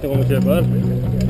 Tengo que pagar. Por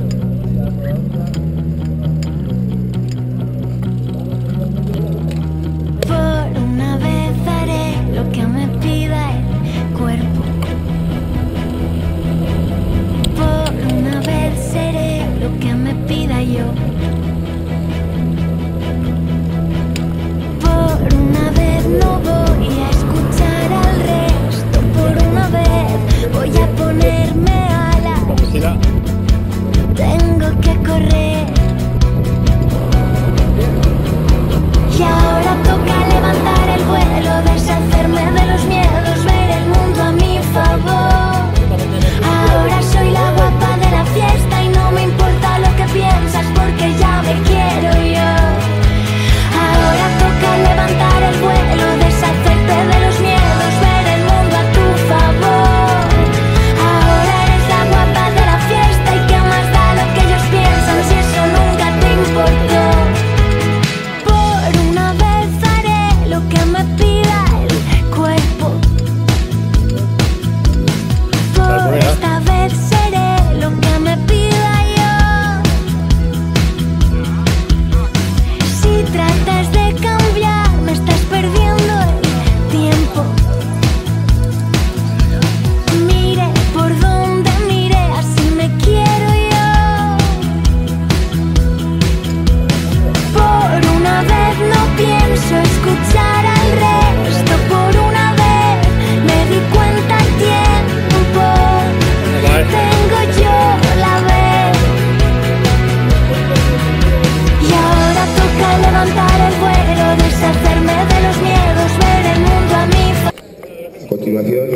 continuación,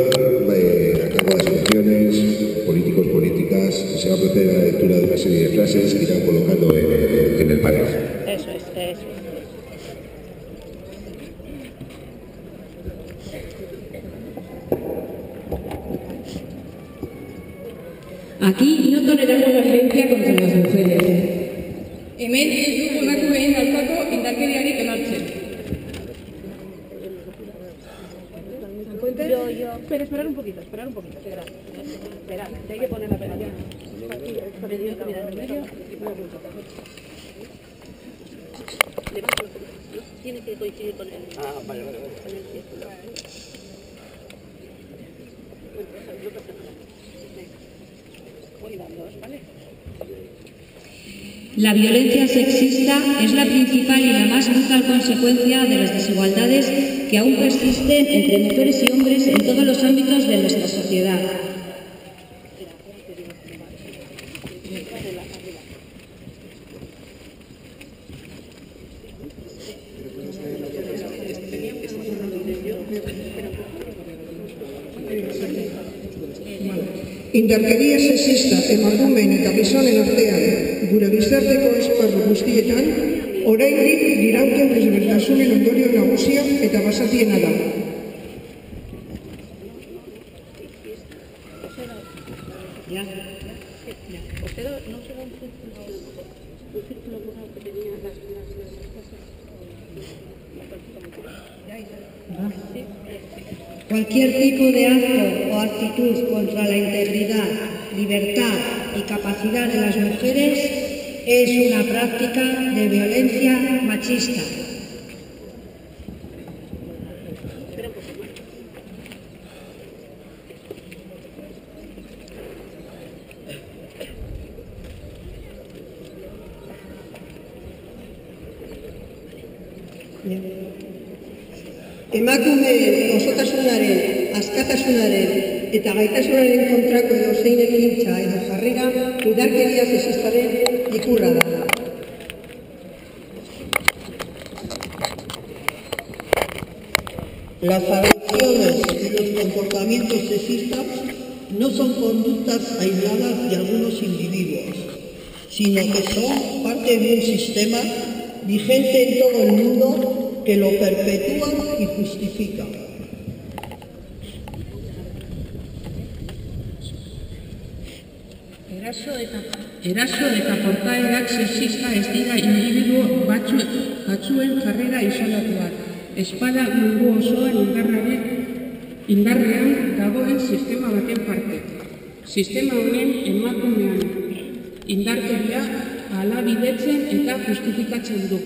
eh, a cargo de las secciones, políticos, políticas, se va a proceder a la lectura de una serie de frases que irán colocando en, en el panel. Eso es, eso es. Aquí no toleramos la violencia contra las mujeres. Hemen ez dugu emakumeen aurkako indarkeriarik onartzen. Yo, yo. Espera, esperar un poquito, esperar un poquito. Espera, espera, que hay que poner la pegatina. Con el. Tiene que coincidir con el, ah, vale, vale, vale. con el círculo. Bueno, déjalo, no pasa nada. Venga. Voy dándoos, ¿vale? La violencia sexista es la principal y la más brutal consecuencia de las desigualdades que aún persisten entre mujeres y hombres en todos los ámbitos de nuestra sociedad. Indarkeria sexista emakumeen eta gizonen artean gure gizarteko esparru guztietan oraindik dirauten desberdintasunen ondorio nagusia eta basatiena da. No se va un círculo, un círculo que tenía las, las, las cosas. Cualquier tipo de acto o actitud contra la integridad, libertad y capacidad de las mujeres es una práctica de violencia machista. Emakumeen osotasunaren, askatasunaren eta gaitasunaren kontrako edo zein ekintza edo jarrera indarkeria sexistaren ikurra da. Las agresiones y los comportamientos sexistas no son conductas aisladas de algunos individuos, sino que son parte de un sistema vigente en todo el mundo que lo perpetúa y justifica. Eraso eta, eraso eta portaerak sexista ez dira individuo batzu, batzuen jarrera isolatuak. Espada mundu osoan indarraren, indarrean dagoen sistema baten parte. Sistema honen emakume indarkeria alabidetzen eta justifikatzen du.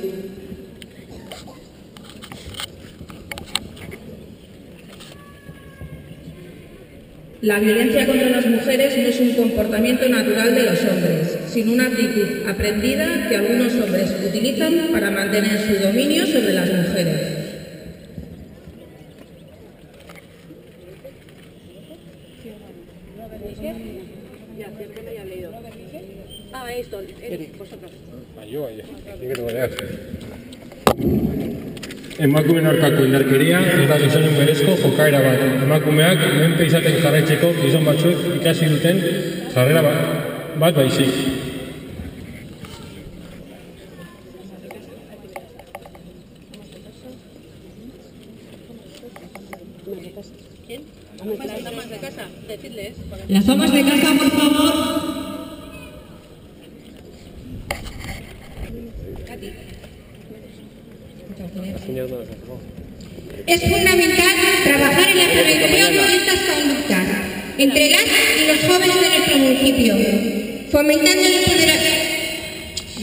La violencia contra las mujeres no es un comportamiento natural de los hombres, sino una actitud aprendida que algunos hombres utilizan para mantener su dominio sobre las mujeres. Ya, siempre me haya leído. Ah, esto, vosotros. Aio. Emakumeen aurkako indarkeria ez da gizonen berezko jokaera bat. Emakumeak menpe izaten jarraitzeko gizon batzuek ikasi duten jarrera bat, bat baizik. Las amas de casa, por favor. Es fundamental trabajar en la prevención de estas conductas entre las y los jóvenes de nuestro municipio, fomentando el,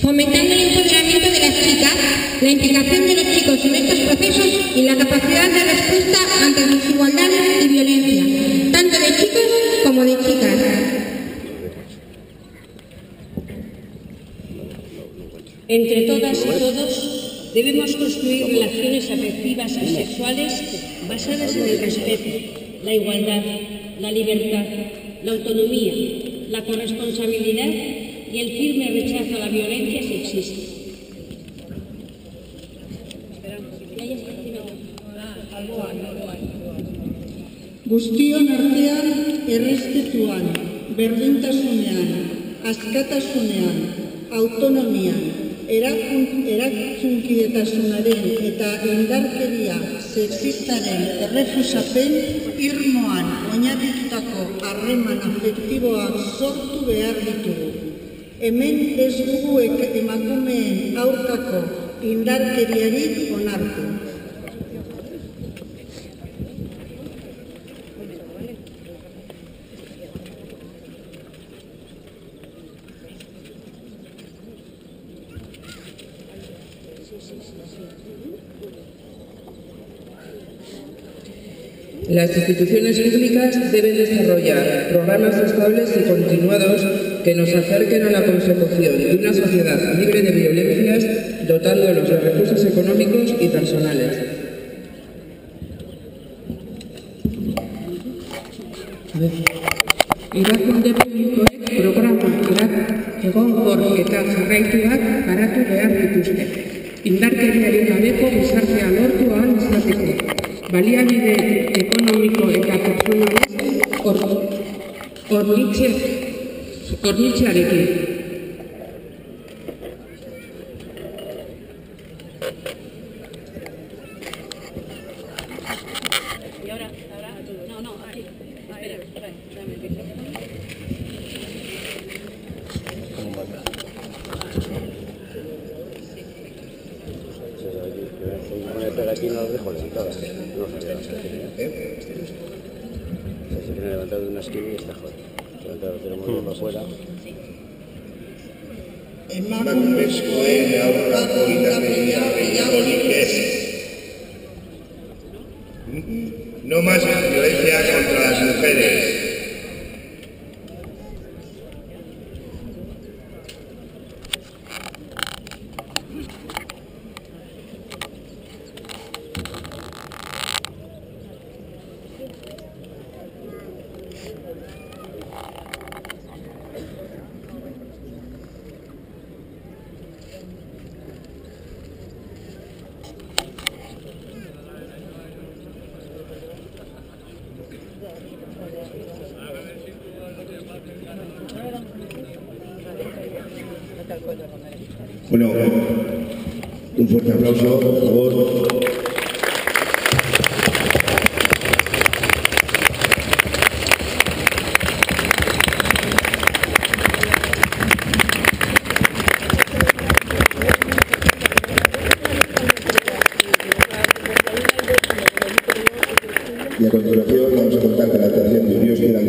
fomentando el empoderamiento de las chicas, la implicación de los chicos en estos procesos y la capacidad de respuesta ante desigualdades y violencia, tanto de chicos como de chicas. Entre todas y todos debemos construir relaciones afectivas y sexuales basadas en el respeto, la igualdad, la libertad, la autonomía, la corresponsabilidad y el firme rechazo a la violencia sexista. Guztion artean errespetuan, berdintasunean, askatasunean, autonomian, erakun, eraktzunkidetasunaren eta indarkeria sexistaren errefusapen irmoan oinarritutako harreman afektiboak sortu behar ditugu. Hemen ez dugu emakumeen aurkako indarkeriarik onartu. Las instituciones públicas deben desarrollar programas estables y continuados que nos acerquen a la consecución de una sociedad libre de violencias, dotándolos de recursos económicos y personales. Erakunde programa erak egonkor eta jarraituak garatu behar dituzte. Indarkeriarik gabeko gizartea lortu ahal izateko. Baliabide ekonomiko eta hornitze, hornitzearekin. Aquí no los dejo levantadas. No sabía las ¿Eh? Se tiene levantado de una esquina y está jodido. Levantado, tenemos uno para afuera. Emakumezkoen aurkako indarkeria gehiagorik ez. No más violencia contra las mujeres. Bueno, un fuerte aplauso, por favor. Y a continuación vamos a contar con la actuación de Dios quiera